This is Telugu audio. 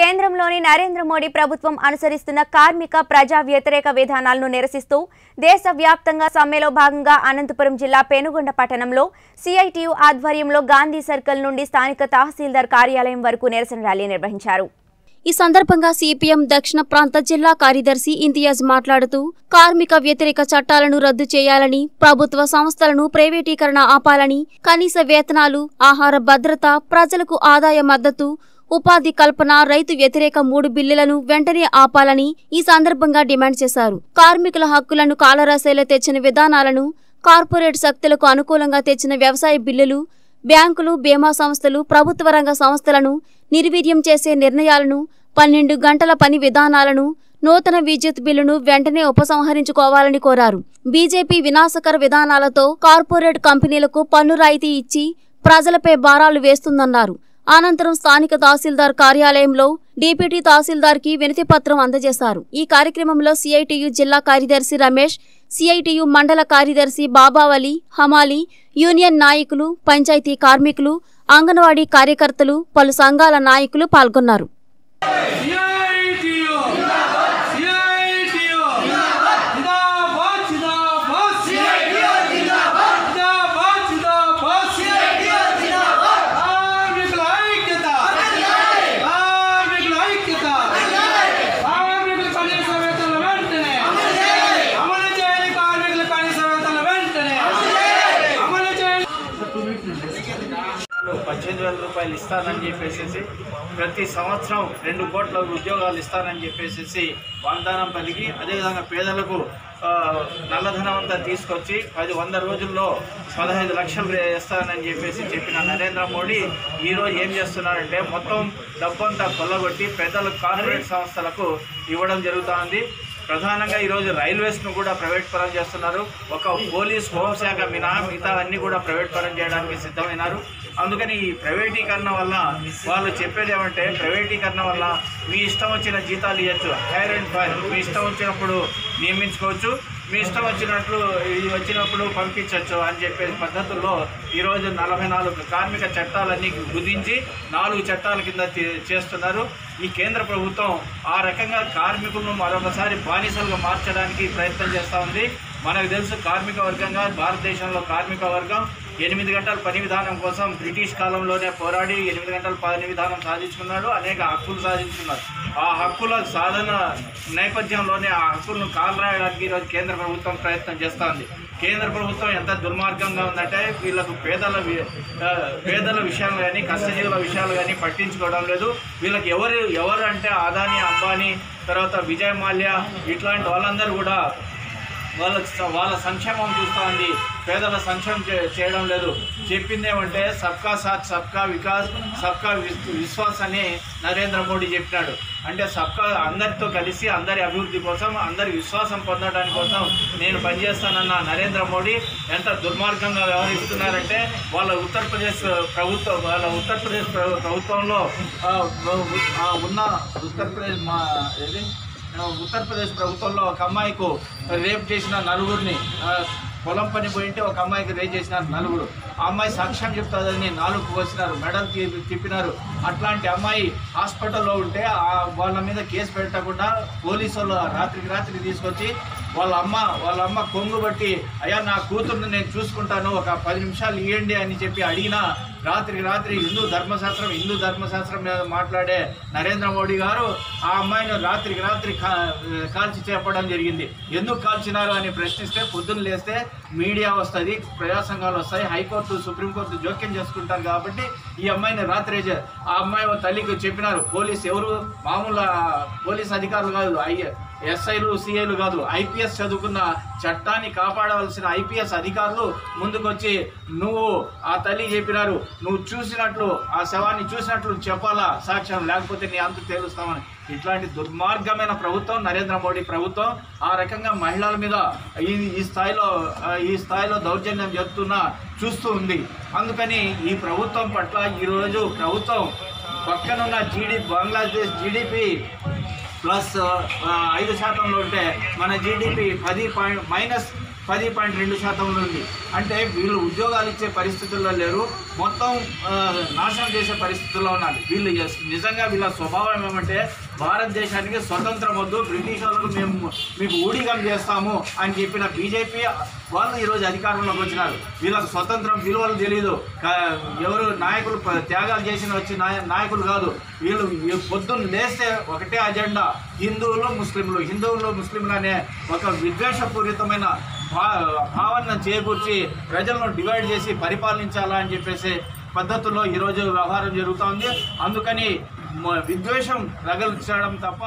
కేంద్రంలోని నరేంద్ర మోడీ ప్రభుత్వం అనుసరిస్తున్న కార్మిక ప్రజా వ్యతిరేక విధానాలను నిరసిస్తూ దేశవ్యాప్తంగా సమ్మెలో భాగంగా అనంతపురం జిల్లా పెనుగొండ పట్టణంలో సిఐటియు ఆధ్వర్యంలో గాంధీ సర్కిల్ నుండి స్థానిక తహసీల్దార్ కార్యాలయం వరకు నిరసన ర్యాలీ నిర్వహించారు. ఈ సందర్భంగా సిపిఎం దక్షిణ ప్రాంత జిల్లా కార్యదర్శి ఇంతియాజ్ మాట్లాడుతూ కార్మిక వ్యతిరేక చట్టాలను రద్దు చేయాలని ప్రభుత్వ సంస్థలను ప్రైవేటీకరణ ఆపాలని కనీస వేతనాలు ఆహార భద్రత ప్రజలకు ఆదాయ మద్దతు ఉపాధి కల్పన రైతు వ్యతిరేక మూడు బిల్లులను వెంటనే ఆపాలని ఈ సందర్భంగా డిమాండ్ చేశారు. కార్మికుల హక్కులను కాలరాశైలో తెచ్చిన విధానాలను కార్పొరేట్ శక్తులకు అనుకూలంగా తెచ్చిన వ్యవసాయ బిల్లులు బ్యాంకులు బీమా సంస్థలు ప్రభుత్వ రంగ సంస్థలను నిర్వీర్యం చేసే నిర్ణయాలను పన్నెండు గంటల పని విధానాలను నూతన విద్యుత్ బిల్లును వెంటనే ఉపసంహరించుకోవాలని కోరారు. బీజేపీ వినాశకర విధానాలతో కార్పొరేట్ కంపెనీలకు పన్ను రాయితీ ఇచ్చి ప్రజలపై భారాలు వేస్తుందన్నారు. అనంతరం స్థానిక తహసీల్దార్ కార్యాలయంలో డిప్యూటీ తహసీల్దార్కి వినతి పత్రం అందజేశారు. ఈ కార్యక్రమంలో సిఐటియు జిల్లా కార్యదర్శి రమేష్ సిఐటియు మండల కార్యదర్శి బాబావలి హమాలి యూనియన్ నాయకులు పంచాయతీ కార్మికులు అంగన్వాడీ కార్యకర్తలు పలు సంఘాల నాయకులు పాల్గొన్నారు. ఇస్తానని చెప్పేసి ప్రతి సంవత్సరం రెండు కోట్ల ఉద్యోగాలు ఇస్తానని చెప్పేసి వాగ్దానం పలికి అదేవిధంగా పేదలకు నల్లధనం అంతా తీసుకొచ్చి పది వంద రోజుల్లో పదహైదు లక్షలు వేస్తానని చెప్పేసి చెప్పిన నరేంద్ర మోడీ ఈరోజు ఏం చేస్తున్నారంటే మొత్తం డబ్బంతా కొల్లగొట్టి పెద్దలకు కార్పొరేట్ సంస్థలకు ఇవ్వడం జరుగుతోంది. ప్రధానంగా ఈరోజు రైల్వేస్ను కూడా ప్రైవేట్ పరం చేస్తున్నారు. ఒక పోలీస్ హోంశాఖ మినహా మిగతా అన్నీ కూడా ప్రైవేట్ పరం చేయడానికి సిద్ధమైనారు. అందుకని ఈ ప్రైవేటీకరణ వల్ల వాళ్ళు చెప్పేది ఏమంటే ప్రైవేటీకరణ వల్ల మీ ఇష్టం వచ్చిన జీతాలు ఇవ్వచ్చు హైర్ అండ్ ఫైర్ మీ ఇష్టం వచ్చినప్పుడు నియమించుకోవచ్చు. మీ ఇష్టం వచ్చినట్లు ఇది వచ్చినప్పుడు పంపించవచ్చు అని చెప్పే పద్ధతుల్లో ఈరోజు నలభై నాలుగు కార్మిక చట్టాలన్నీ గుదించి నాలుగు చట్టాల కింద చేస్తున్నారు. ఈ కేంద్ర ప్రభుత్వం ఆ రకంగా కార్మికులను మరొకసారి బానిసలుగా మార్చడానికి ప్రయత్నం చేస్తూ ఉంది. మనకు తెలుసు కార్మిక వర్గంగా భారతదేశంలో కార్మిక వర్గం ఎనిమిది గంటల పని విధానం కోసం బ్రిటిష్ కాలంలోనే పోరాడి ఎనిమిది గంటల పని విధానం సాధించుకున్నాడు. అనేక హక్కులు సాధించుకున్నారు ఆ హక్కుల సాధన నేపథ్యంలోనే ఆ హక్కులను కాలరాయడానికి ఈరోజు కేంద్ర ప్రభుత్వం ప్రయత్నం చేస్తుంది. కేంద్ర ప్రభుత్వం ఎంత దుర్మార్గంగా ఉందంటే వీళ్ళకు పేదల పేదల విషయాలు కానీ కష్టజీవుల విషయాలు కానీ పట్టించుకోవడం లేదు. వీళ్ళకి ఎవరు ఎవరు అంటే అదాని అంబానీ తర్వాత విజయ్ మాల్యా ఇట్లాంటి వాళ్ళందరూ కూడా వాళ్ళ వాళ్ళ సంక్షేమం చూస్తూ ఉంది పేదల సంక్షేమం చే- చేయడం లేదు. చెప్పిందేమంటే సబ్కా సాత్ సబ్కా వికాస్ సబ్కా విశ్వాస్ అని నరేంద్ర మోడీ చెప్పినాడు. అంటే సబ్కా అందరితో కలిసి అందరి అభివృద్ధి కోసం అందరి విశ్వాసం పొందడానికి కోసం నేను పనిచేస్తానన్న నరేంద్ర మోడీ ఎంత దుర్మార్గంగా వ్యవహరిస్తున్నారంటే వాళ్ళ ఉత్తరప్రదేశ్ ప్రభుత్వం వాళ్ళ ఉత్తరప్రదేశ్ ప్రభుత్వంలో ఉన్న ఉత్తరప్రదేశ్ మా ఏది? ఉత్తరప్రదేశ్ ప్రభుత్వంలో ఒక అమ్మాయికు రేప్ చేసిన నలుగురిని పొలం పని పోయింటే ఒక అమ్మాయికి రేప్ చేసినారు నలుగురు. ఆ అమ్మాయి సాక్ష్యం చెప్తుందని నాలుగు వచ్చినారు మెడల్ తిప్పినారు. అట్లాంటి అమ్మాయి హాస్పిటల్లో ఉంటే ఆ వాళ్ళ మీద కేసు పెట్టకుండా పోలీసు రాత్రికి రాత్రికి తీసుకొచ్చి వాళ్ళ అమ్మ వాళ్ళ అమ్మ కొంగు బట్టి అయ్యా నా కూతుర్ని నేను చూసుకుంటాను ఒక పది నిమిషాలు ఇవ్వండి అని చెప్పి అడిగినా రాత్రికి రాత్రి హిందూ ధర్మశాస్త్రం హిందూ ధర్మశాస్త్రం మీద మాట్లాడే నరేంద్ర మోడీ గారు ఆ అమ్మాయిని రాత్రికి రాత్రి కాల్చి చెప్పడం జరిగింది. ఎందుకు కాల్చినారు? అని ప్రశ్నిస్తే పొద్దున్న లేస్తే మీడియా వస్తుంది ప్రజా సంఘాలు వస్తాయి హైకోర్టు సుప్రీంకోర్టు జోక్యం చేసుకుంటారు కాబట్టి ఈ అమ్మాయిని రాత్రి ఆ అమ్మాయి తల్లికి చెప్పినారు పోలీస్ ఎవరు? మామూలు పోలీస్ అధికారులు కాదు అయ్యే ఎస్ఐలు సిఐలు కాదు ఐపీఎస్ చదువుకున్న చట్టాన్ని కాపాడవలసిన ఐపీఎస్ అధికారులు ముందుకొచ్చి నువ్వు ఆ తల్లి చెప్పినారు నువ్వు చూసినట్లు ఆ శవాన్ని చూసినట్లు చెప్పాలా? సాక్ష్యం లేకపోతే నీ అంతు తేలుస్తామని. ఇట్లాంటి దుర్మార్గమైన ప్రభుత్వం నరేంద్ర మోడీ ప్రభుత్వం ఆ రకంగా మహిళల మీద ఈ ఈ స్థాయిలో ఈ స్థాయిలో దౌర్జన్యం చెప్తున్న చూస్తూ ఉంది. అందుకని ఈ ప్రభుత్వం పట్ల ఈరోజు ప్రభుత్వం పక్కనున్న జీడి బంగ్లాదేశ్ జీడిపి ప్లస్ ఐదు శాతంలో ఉంటే మన జీడిపి పది పాయింట్ మైనస్ పది పాయింట్ రెండు శాతంలో ఉంది. అంటే వీళ్ళు ఉద్యోగాలు ఇచ్చే పరిస్థితుల్లో లేరు. మొత్తం నాశనం చేసే పరిస్థితుల్లో ఉన్నారు. వీళ్ళు ఎస్- నిజంగా వీళ్ళ స్వభావం ఏమంటే భారతదేశానికి స్వతంత్రం వద్దు బ్రిటిష్ వాళ్ళకు మేము మీకు ఊడిగం చేస్తాము అని చెప్పిన బీజేపీ వాళ్ళు ఈరోజు అధికారంలోకి వచ్చినారు. వీళ్ళకు స్వతంత్రం విలువలు తెలియదు ఎవరు నాయకులు త్యాగాలు చేసిన వచ్చి నాయ- నాయకులు కాదు. వీళ్ళు పొద్దున్న లేస్తే ఒకటే అజెండా. హిందువులు ముస్లింలు. హిందువులు ముస్లింలు అనే ఒక విద్వేషపూరితమైన భావన చేకూర్చి ప్రజలను డివైడ్ చేసి పరిపాలించాలా అని చెప్పేసి పద్ధతుల్లో ఈరోజు వ్యవహారం జరుగుతోంది. అందుకని విద్వేషం రగల్చడం తప్ప